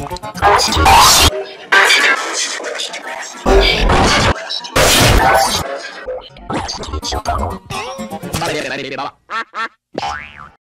Ah, bien, ah, ah.